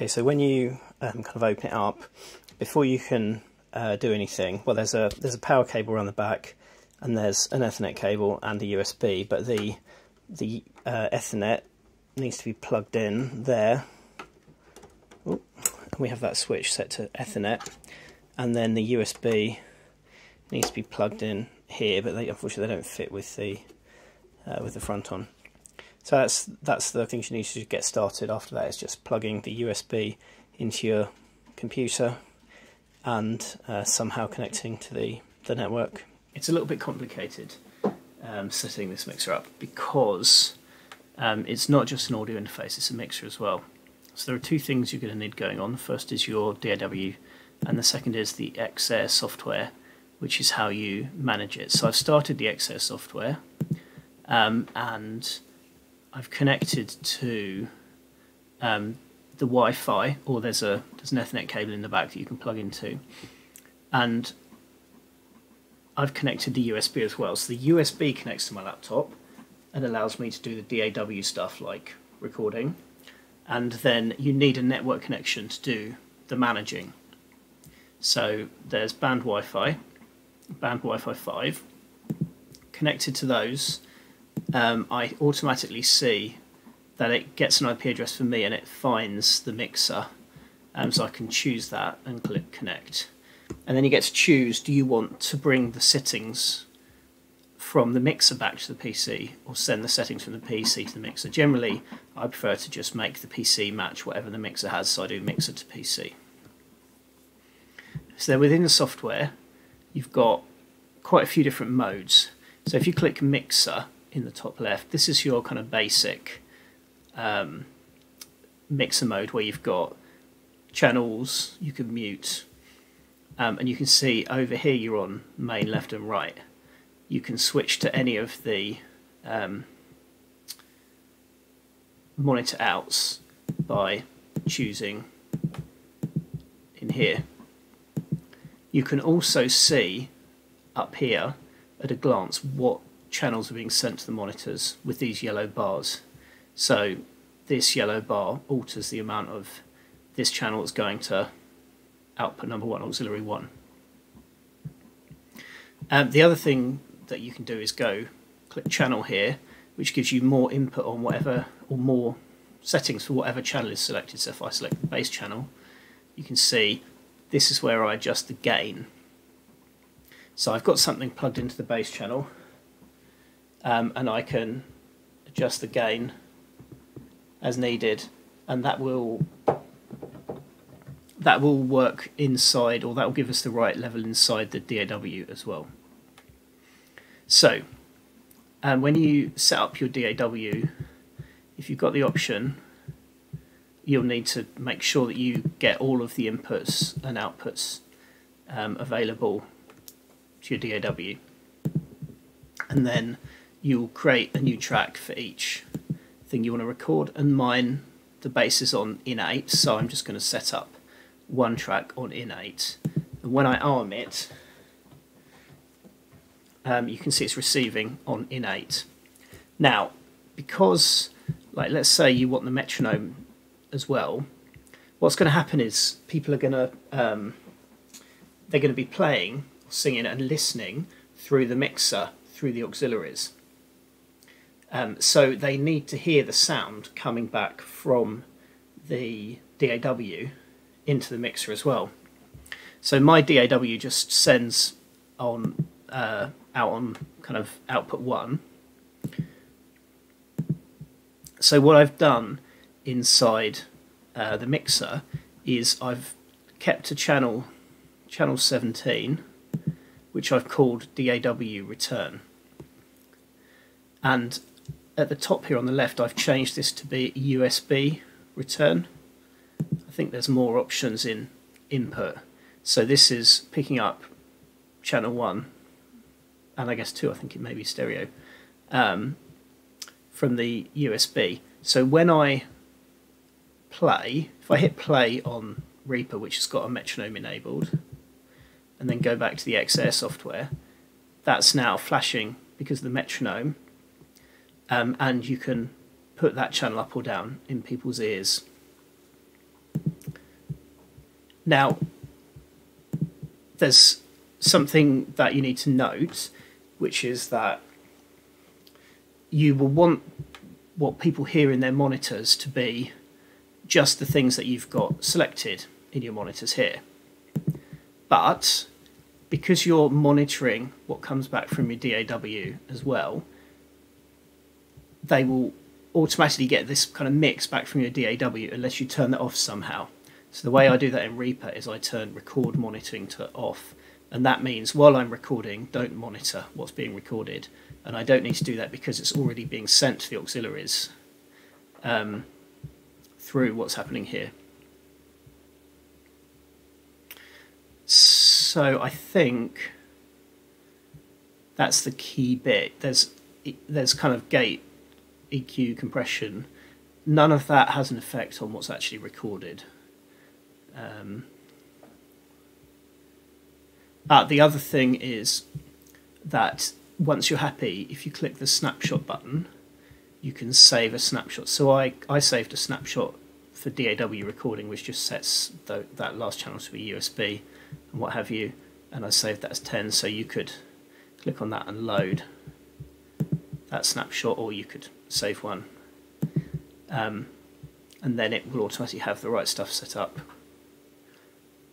Okay, so when you um, kind of open it up, before you can uh, do anything, well, there's a there's a power cable around the back, and there's an Ethernet cable and a USB, but the the uh, Ethernet needs to be plugged in there. Ooh, we have that switch set to Ethernet, and then the USB needs to be plugged in here, but they, unfortunately they don't fit with the uh, with the front on. So that's that's the things you need to get started. After that, it's just plugging the USB into your computer and uh, somehow connecting to the the network. It's a little bit complicated um, setting this mixer up because um, it's not just an audio interface; it's a mixer as well. So there are two things you're going to need going on. The first is your DAW, and the second is the XAir software, which is how you manage it. So I've started the XAir software, um, and I've connected to um, the Wi-Fi, or there's a there's an Ethernet cable in the back that you can plug into, and I've connected the USB as well. So the USB connects to my laptop and allows me to do the DAW stuff like recording, and then you need a network connection to do the managing. So there's band Wi-Fi, band Wi-Fi 5. Connected to those, um, I automatically see that it gets an IP address for me and it finds the mixer. Um, so I can choose that and click connect. And then you get to choose, do you want to bring the settings from the mixer back to the PC or send the settings from the PC to the mixer. Generally, I prefer to just make the PC match whatever the mixer has, so I do mixer to PC. So then within the software, you've got quite a few different modes. So if you click mixer in the top left, this is your kind of basic um, mixer mode where you've got channels, you can mute, um, and you can see over here you're on main, left and right. You can switch to any of the um, monitor outs by choosing in here. You can also see up here at a glance what channels are being sent to the monitors with these yellow bars. So this yellow bar alters the amount of this channel that's going to output number one, auxiliary one. Um, the other thing that you can do is go click channel here, which gives you more input on whatever, or more settings for whatever channel is selected. So if I select the bass channel, you can see this is where I adjust the gain. So I've got something plugged into the bass channel um, and I can adjust the gain as needed and that will that will work inside or that will give us the right level inside the DAW as well. So um, when you set up your DAW if you've got the option you'll need to make sure that you get all of the inputs and outputs um, available to your DAW. And then you'll create a new track for each thing you want to record. And mine, the bass is on in8, so I'm just going to set up one track on in8. And when I arm it, um, you can see it's receiving on in8. Now, because, like, let's say you want the metronome as well, what's going to happen is people are going to um, they're going to be playing, singing, and listening through the mixer through the auxiliaries. Um, so they need to hear the sound coming back from the DAW into the mixer as well. So my DAW just sends on uh, out on kind of output one. So what I've done inside uh, the mixer is I've kept a channel, channel 17, which I've called DAW return. And at the top here on the left, I've changed this to be USB return. I think there's more options in input. So this is picking up channel 1, and I guess 2, I think it may be stereo, um, from the USB. So when I play, if I hit play on Reaper, which has got a metronome enabled, and then go back to the XAir software, that's now flashing because the metronome, um, and you can put that channel up or down in people's ears. Now, there's something that you need to note, which is that you will want what people hear in their monitors to be just the things that you've got selected in your monitors here. But because you're monitoring what comes back from your DAW as well, they will automatically get this kind of mix back from your DAW unless you turn that off somehow. So the way I do that in Reaper is I turn record monitoring to off. And that means while I'm recording, don't monitor what's being recorded. And I don't need to do that because it's already being sent to the auxiliaries um, through what's happening here. So I think that's the key bit. There's there's kind of gate EQ compression. None of that has an effect on what's actually recorded. Um, uh, the other thing is that once you're happy, if you click the snapshot button, you can save a snapshot. So I, I saved a snapshot for DAW recording, which just sets the, that last channel to be USB and what have you, and I saved that as 10, so you could click on that and load that snapshot, or you could save one, um, and then it will automatically have the right stuff set up